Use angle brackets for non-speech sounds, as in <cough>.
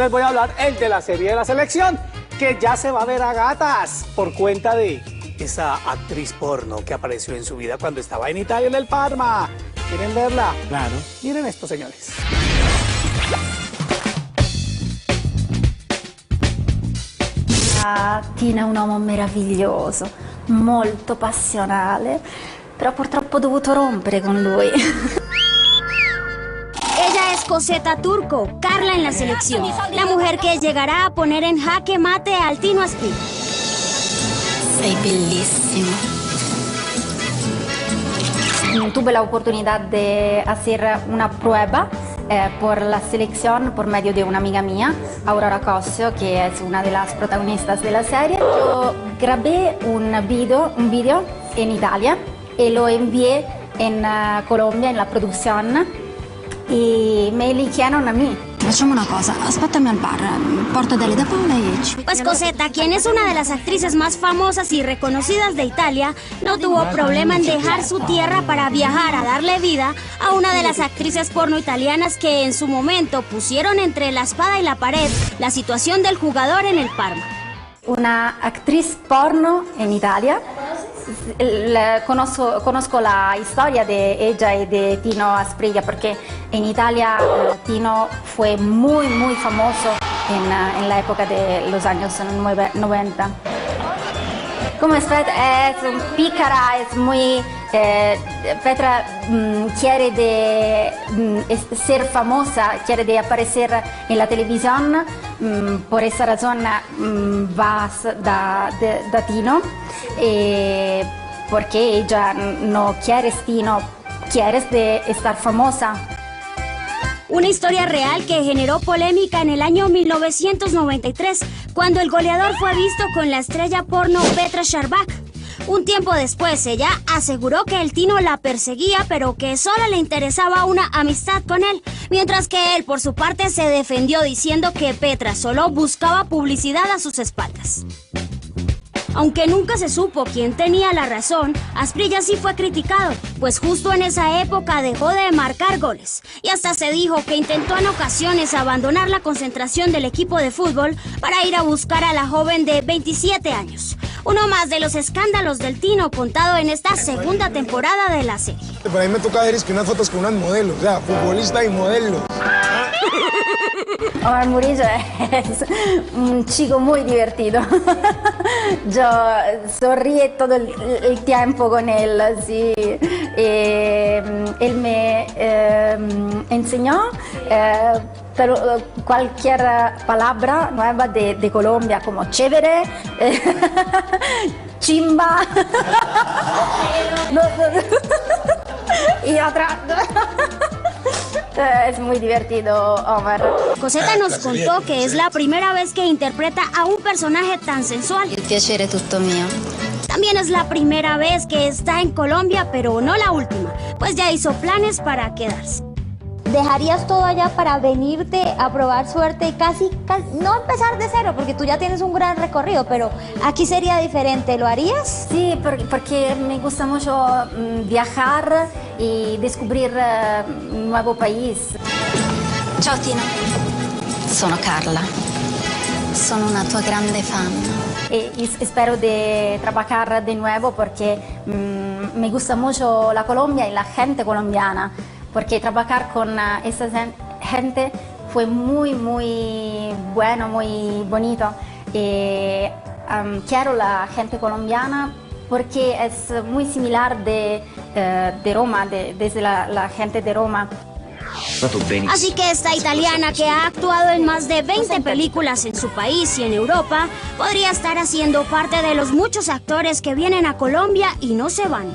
Les voy a hablar el de la serie de la selección, que ya se va a ver a gatas por cuenta de esa actriz porno que apareció en su vida cuando estaba en Italia en el Parma. ¿Quieren verla? Claro. Miren esto, señores. Ah, Tina è un uomo meraviglioso, molto passionale, però purtroppo ho dovuto rompere con lui. <laughs> Coseta Turco, Carla en la selección, la mujer que llegará a poner en jaque mate al Tino Asprilla. Sei bellissimo. Tuve la oportunidad de hacer una prueba eh, por la selección por medio de una amiga mía, Aurora Cossio, que es una de las protagonistas de la serie. Yo grabé un video, un video en Italia y lo envié en eh, Colombia, en la producción, y me eligieron a mí. Facciamo una cosa, aspettami al bar, porto delle da Paola e ci... Pues Coseta, quien es una de las actrices más famosas y reconocidas de Italia, no tuvo problema en dejar su tierra para viajar a darle vida a una de las actrices porno italianas que en su momento pusieron entre la espada y la pared la situación del jugador en el Parma. Una actriz porno en Italia. La- conozco, conozco la historia de ella y de Tino Asprilla porque en Italia eh, Tino fue muy muy famoso en, eh, en la época de los años nueve- 90. Como es Petra, es pícara, es muy... eh, Petra mm, quiere de mm, es- ser famosa, quiere de aparecer en la televisión, mm, por esa razón mm, va da, de- da Tino, eh, porque ella no quiere quiere de estar famosa. Una historia real que generó polémica en el año 1993, cuando el goleador fue visto con la estrella porno Petra Sharbak. Un tiempo después, ella aseguró que el Tino la perseguía, pero que solo le interesaba una amistad con él, mientras que él, por su parte, se defendió diciendo que Petra solo buscaba publicidad a sus espaldas. Aunque nunca se supo quién tenía la razón, Asprilla sí fue criticado, pues justo en esa época dejó de marcar goles. Y hasta se dijo que intentó en ocasiones abandonar la concentración del equipo de fútbol para ir a buscar a la joven de 27 años. Uno más de los escándalos del Tino contado en esta segunda temporada de la serie. Por ahí me toca ver es que unas fotos con unas modelos, o sea, futbolista y modelo. <laughs> Omar Murillo es un chico muy divertido. Yo sonríe todo el, tiempo con él. Así. Eh, él me eh, enseñó eh, pero, cualquier palabra nueva de, de Colombia, como chévere, eh, chimba. No, no. y otra. Es muy divertido, Omar. Coseta nos contó que es la primera vez que interpreta a un personaje tan sensual. Il piacere è tutto mio. También es la primera vez que está en Colombia, pero no la última, pues ya hizo planes para quedarse. ¿Dejarías todo allá para venirte a probar suerte y casi, ca- no empezar de cero, porque tú ya tienes un gran recorrido, pero aquí sería diferente, ¿lo harías? Sí, por- porque me gusta mucho mm, viajar y descubrir eh, un nuevo país. Ciao Tino, sono Carla. Sono una tua grande fan. Y, y espero de trabajar de nuevo porque mm, me gusta mucho la Colombia y la gente colombiana, porque trabajar con eh, esa gen- gente fue muy, muy bueno, muy bonito. Y, am, quiero la gente colombiana porque es muy similar de, eh, de Roma, de- desde la, la gente de Roma. Así que esta italiana que ha actuado en más de 20 películas en su país y en Europa, podría estar haciendo parte de los muchos actores que vienen a Colombia y no se van.